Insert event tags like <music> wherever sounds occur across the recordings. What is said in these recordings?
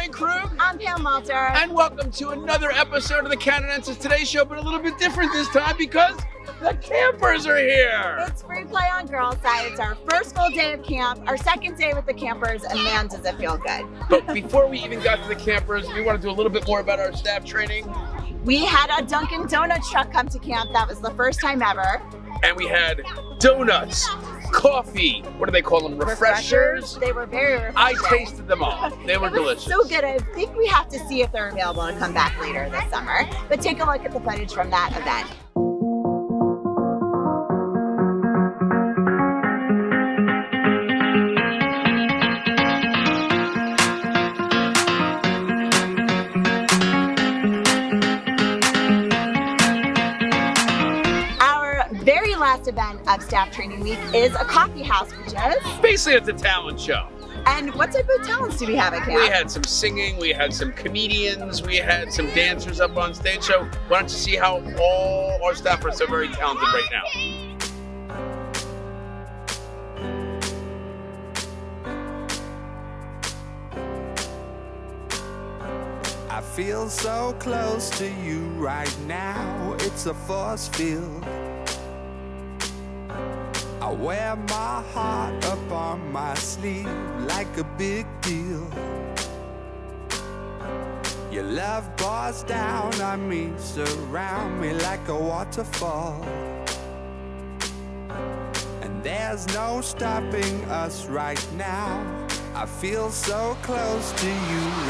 Brian Krug. I'm Pam Walter. And welcome to another episode of the Canadensis Today Show, but a little bit different this time because the campers are here. It's free play on Girls Side. It's our first full day of camp, our second day with the campers, and man, does it feel good. But before we even got to the campers, we want to do a little bit more about our staff training. We had a Dunkin' Donuts truck come to camp. That was the first time ever. And we had donuts, coffee, what do they call them? Refreshers? They were very refreshing. I tasted them all. They were <laughs> delicious. So good. I think we have to see if they're available to come back later this summer. But take a look at the footage from that event. Event of staff training week is a coffee house, which is. Basically, it's a talent show. And what type of talents do we have at camp? We had some singing, we had some comedians, we had some dancers up on stage. So why don't you see how all our staff are so very talented right now? I feel so close to you right now. It's a force field. I wear my heart up on my sleeve like a big deal. Your love pours down on me, surround me like a waterfall. And there's no stopping us right now. I feel so close to you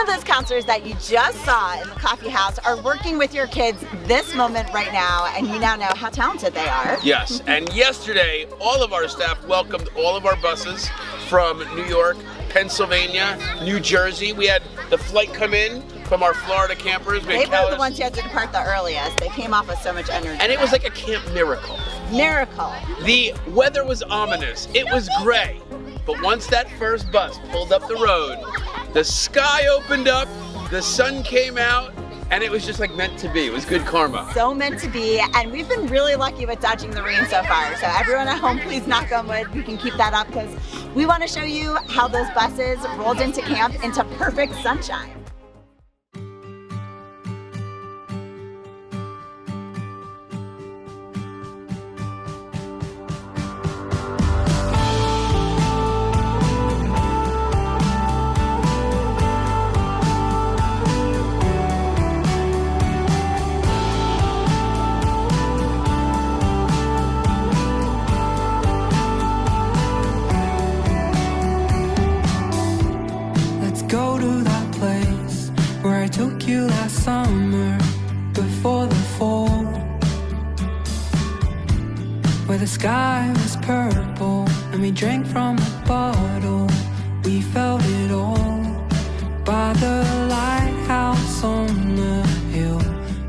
of those counselors that you just saw in the coffee house are working with your kids this moment right now, and you now know how talented they are. Yes, and yesterday, all of our staff welcomed all of our buses from New York, Pennsylvania, New Jersey. We had the flight come in from our Florida campers. We They were the ones who had to depart the earliest. They came off with so much energy. and it was like a camp miracle. miracle. The weather was ominous. It was gray. But once that first bus pulled up the road, the sky opened up, the sun came out, and it was just like meant to be. It was good karma. So meant to be, and we've been really lucky with dodging the rain so far. So everyone at home, please knock on wood. We can keep that up because we want to show you how those buses rolled into camp into perfect sunshine. Sky was purple and we drank from a bottle. We felt it all by the lighthouse on the hill.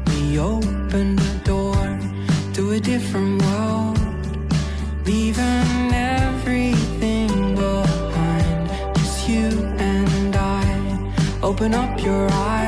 We opened the door to a different world, leaving everything behind. Just you and I. Open up your eyes.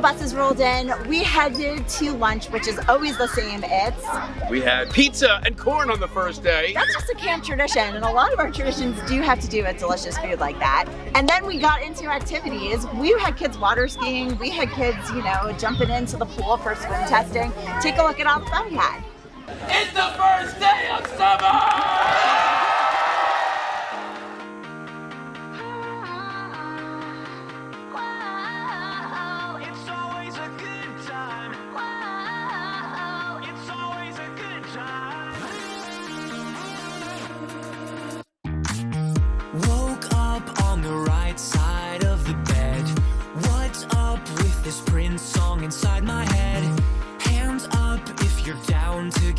The buses rolled in, we headed to lunch, which is always the same. It's We had pizza and corn on the first day. that's just a camp tradition, and a lot of our traditions do have to do with delicious food like that. And then we got into activities. We had kids water skiing. We had kids, you know, jumping into the pool for swim testing. Take a look at all the fun we had. It's the first day of summer!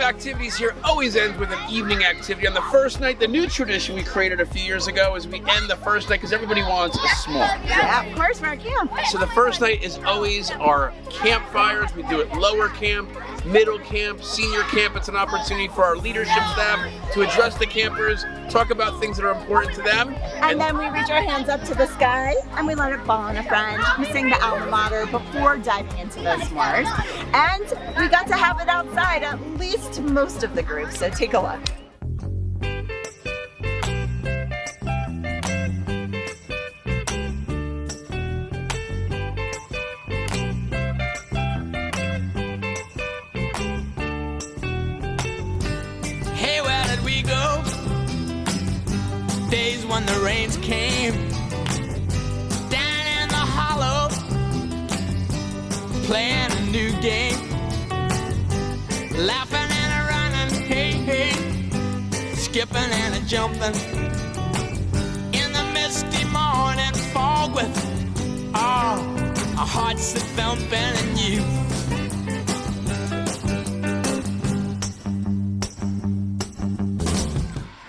Of activities here always ends with an evening activity. On the first night, the new tradition we created a few years ago is we end the first night because everybody wants a s'more. Yeah, of course, we're camp. So the first night is always our campfires. We do it lower camp, middle camp, senior camp. It's an opportunity for our leadership staff to address the campers, talk about things that are important to them. And then we reach our hands up to the sky and we let it fall on a friend. We sing the alma mater before diving into those s'mores. And we got to have it outside, at least most of the group. So take a look. Days when the rains came. Down in the hollow, playing a new game, laughing and a running, hey hey, skipping and a jumping. In the misty morning fog with oh, our hearts a thumping and you.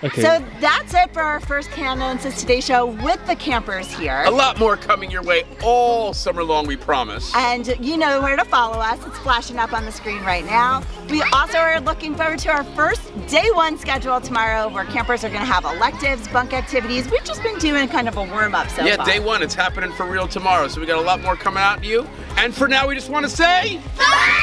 Okay. So that's it for our first Canadensis Today show with the campers here. A lot more coming your way all summer long, we promise. And you know where to follow us. It's flashing up on the screen right now. We also are looking forward to our first day one schedule tomorrow where campers are going to have electives, bunk activities. We've just been doing kind of a warm up so yeah, far. day one, it's happening for real tomorrow. So we got a lot more coming out to you. And for now, we just want to say. Bye!